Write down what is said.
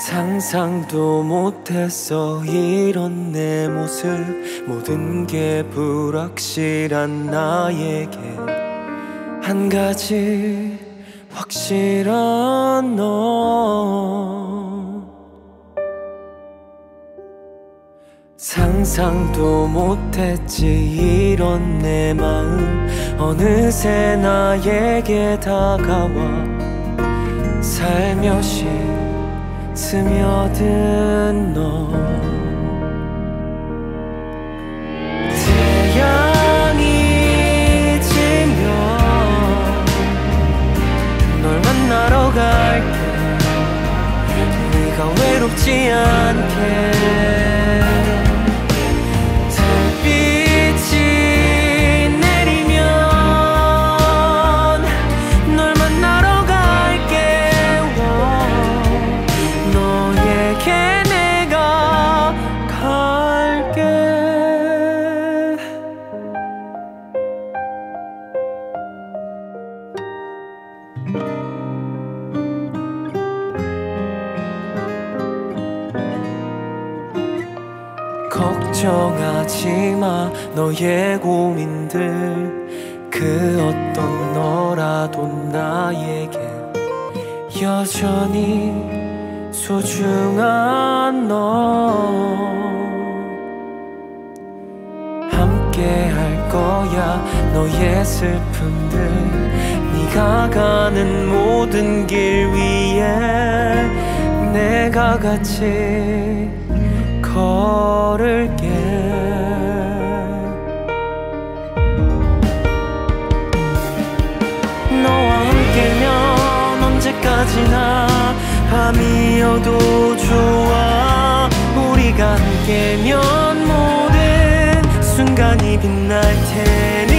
상상도 못했어 이런 내 모습. 모든 게 불확실한 나에게 한 가지 확실한 너. 상상도 못했지 이런 내 마음. 어느새 나에게 다가와. 살며시 스며든 너? 태양이 지면 널 만나러 갈게. 네가 외롭지 않게 걱정하지 마 너의 고민들. 그 어떤 너라도 나에게 여전히 소중한 너. 함께 할 거야 너의 슬픔들. 네가 가는 모든 길 위에 내가 같이 걸을게. 너와 함께면 언제까지나 밤이어도 좋아. 우리가 함께면 모든 순간이 빛날 테